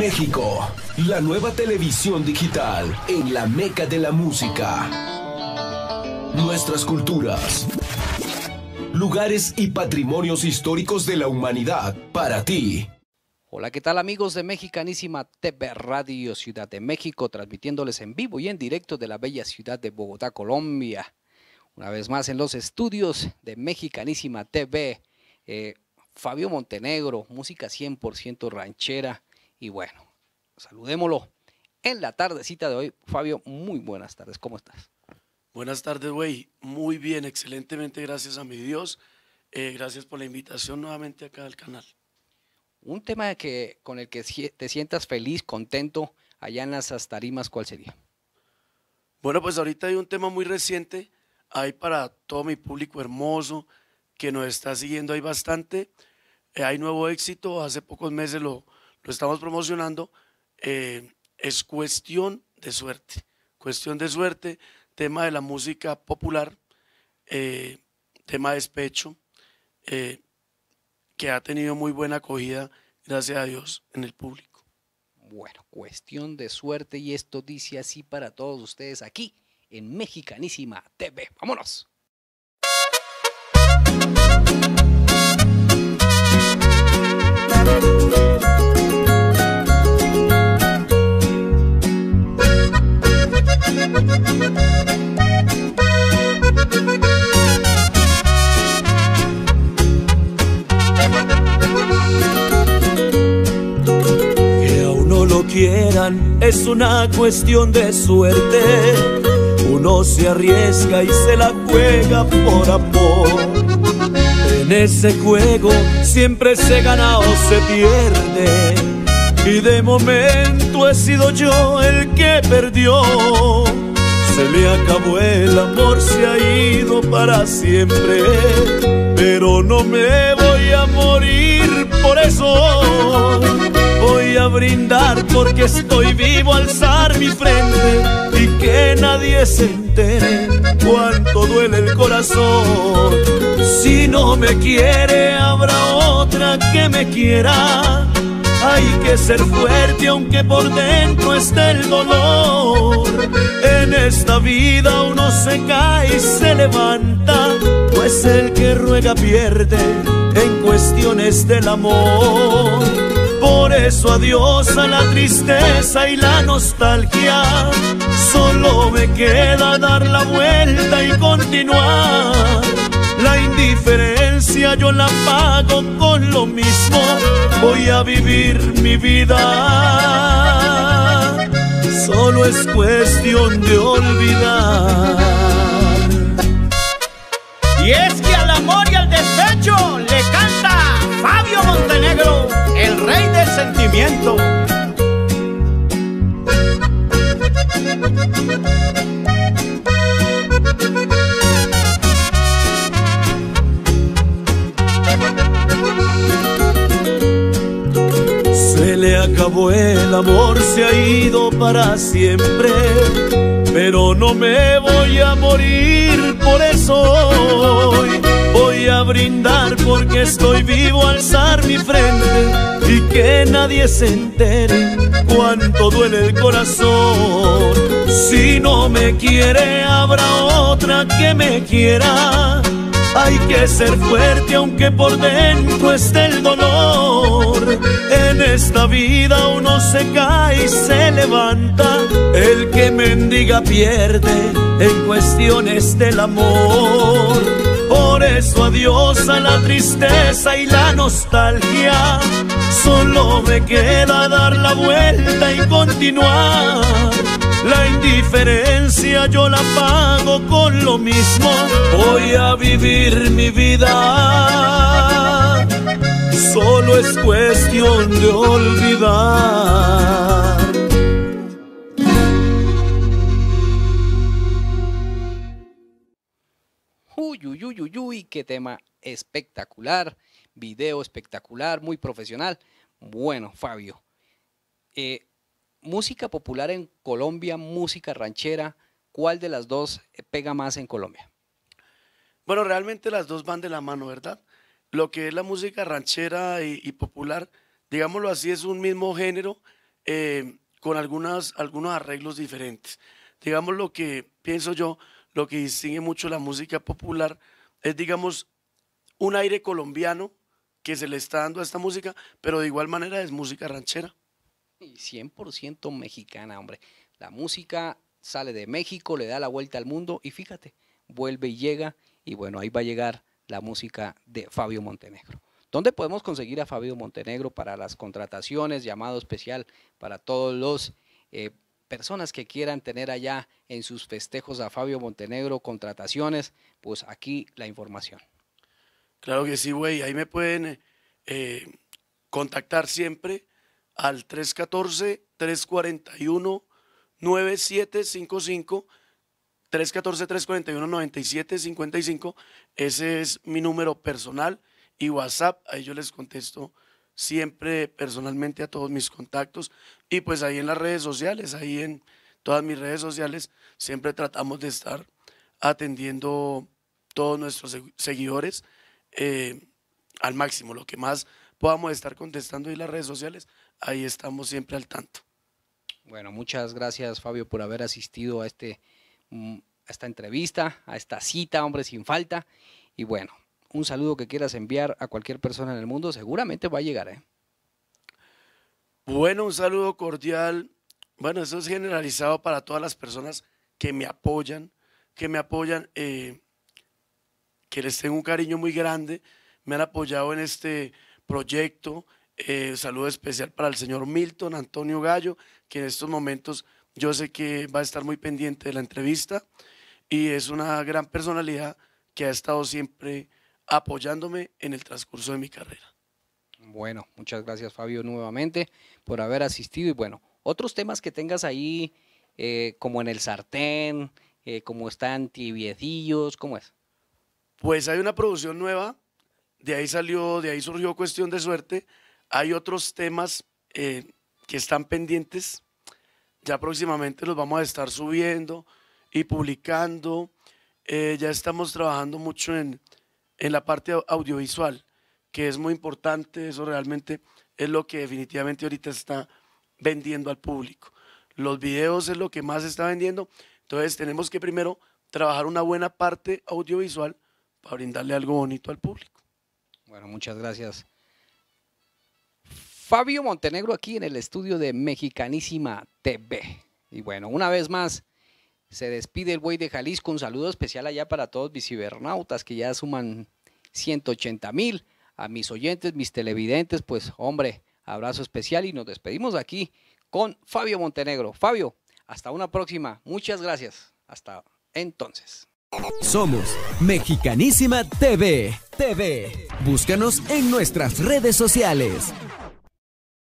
México, la nueva televisión digital en la meca de la música. Nuestras culturas, lugares y patrimonios históricos de la humanidad para ti. Hola, ¿qué tal amigos de Mexicanísima TV Radio Ciudad de México, transmitiéndoles en vivo y en directo de la bella ciudad de Bogotá, Colombia? Una vez más en los estudios de Mexicanísima TV, eh, Fabio Montenegro, música 100% ranchera. Y bueno, saludémoslo en la tardecita de hoy. Fabio, muy buenas tardes, ¿cómo estás? Buenas tardes, güey. Muy bien, excelentemente, gracias a mi Dios. Eh, gracias por la invitación nuevamente acá al canal. Un tema que, con el que te sientas feliz, contento, allá en las tarimas, ¿cuál sería? Bueno, pues ahorita hay un tema muy reciente, hay para todo mi público hermoso que nos está siguiendo, hay bastante, eh, hay nuevo éxito, hace pocos meses lo, lo estamos promocionando, eh, es cuestión de suerte, cuestión de suerte, tema de la música popular, eh, tema de despecho, que ha tenido muy buena acogida, gracias a Dios, en el público. Bueno, cuestión de suerte y esto dice así para todos ustedes aquí en Mexicanísima TV. Vámonos. quieran es una cuestión de suerte. Uno se arriesga y se la juega por amor. En ese juego siempre se gana o se pierde. Y de momento he sido yo el que perdió. Se le acabó el amor, se ha ido para siempre. Pero no me voy a morir por eso voy a brindar porque estoy vivo, alzar mi frente y que nadie se entere cuánto duele el corazón. Si no me quiere, habrá otra que me quiera. Hay que ser fuerte aunque por dentro esté el dolor. Esta vida uno se cae y se levanta, pues el que ruega pierde en cuestiones del amor. Por eso adiós a la tristeza y la nostalgia. Solo me queda dar la vuelta y continuar. La indiferencia yo la pago con lo mismo. Voy a vivir mi vida. Solo es cuestión de olvidar. Y es que al amor y al despecho le canta Fabio Montenegro el rey del sentimiento. Se le acabó el amor, se ha ido para siempre, pero no me voy a morir por eso Voy a brindar porque estoy vivo, alzar mi frente y que nadie se entere cuánto duele el corazón. Si no me quiere, habrá otra que me quiera. Hay que ser fuerte aunque por dentro esté el dolor. En esta vida uno se cae y se levanta. El que mendiga pierde en cuestiones del amor. Por eso adiós a la tristeza y la nostalgia. Solo me queda dar la vuelta y continuar. La indiferencia yo la pago con lo mismo. Voy a vivir mi vida. Solo es cuestión de olvidar. Uy, uy, uy, uy, qué tema espectacular, video espectacular, muy profesional. Bueno, Fabio, eh, música popular en Colombia, música ranchera, ¿cuál de las dos pega más en Colombia? Bueno, realmente las dos van de la mano, ¿verdad? Lo que es la música ranchera y, popular, digámoslo así, es un mismo género, eh, con algunas, algunos arreglos diferentes. Digamos lo que pienso yo, lo que distingue mucho la música popular es, digamos, un aire colombiano que se le está dando a esta música, pero de igual manera es música ranchera. Y 100% mexicana, hombre. La música sale de México, le da la vuelta al mundo y fíjate, vuelve y llega y bueno, ahí va a llegar la música de Fabio Montenegro. ¿Dónde podemos conseguir a Fabio Montenegro para las contrataciones, llamado especial para todos los eh, personas que quieran tener allá en sus festejos a Fabio Montenegro contrataciones? Pues aquí la información. Claro que sí, güey. Ahí me pueden eh, contactar siempre al 314-341-9755. 314-341-9755. Ese es mi número personal y WhatsApp. Ahí yo les contesto siempre personalmente a todos mis contactos. Y pues ahí en las redes sociales, ahí en todas mis redes sociales, siempre tratamos de estar atendiendo todos nuestros seguidores eh, al máximo. Lo que más podamos estar contestando en las redes sociales, ahí estamos siempre al tanto. Bueno, muchas gracias Fabio por haber asistido a, este, a esta entrevista, a esta cita, hombre, sin falta. Y bueno, un saludo que quieras enviar a cualquier persona en el mundo, seguramente va a llegar. ¿eh? Bueno, un saludo cordial. Bueno, eso es generalizado para todas las personas que me apoyan, que me apoyan. Eh, que les tengo un cariño muy grande, me han apoyado en este proyecto. Eh, saludo especial para el señor Milton Antonio Gallo, que en estos momentos yo sé que va a estar muy pendiente de la entrevista y es una gran personalidad que ha estado siempre apoyándome en el transcurso de mi carrera. Bueno, muchas gracias Fabio nuevamente por haber asistido y bueno, otros temas que tengas ahí eh, como en el sartén, eh, como están tibiecillos, ¿cómo es? Pues hay una producción nueva, de ahí salió, de ahí surgió Cuestión de Suerte. Hay otros temas eh, que están pendientes, ya próximamente los vamos a estar subiendo y publicando. Eh, ya estamos trabajando mucho en, en la parte audiovisual, que es muy importante, eso realmente es lo que definitivamente ahorita está vendiendo al público. Los videos es lo que más está vendiendo, entonces tenemos que primero trabajar una buena parte audiovisual para brindarle algo bonito al público. Bueno, muchas gracias. Fabio Montenegro aquí en el estudio de Mexicanísima TV. Y bueno, una vez más, se despide el buey de Jalisco. Un saludo especial allá para todos mis cibernautas que ya suman 180 mil. A mis oyentes, mis televidentes, pues hombre, abrazo especial y nos despedimos aquí con Fabio Montenegro. Fabio, hasta una próxima. Muchas gracias. Hasta entonces. Somos Mexicanísima TV. TV. Búscanos en nuestras redes sociales.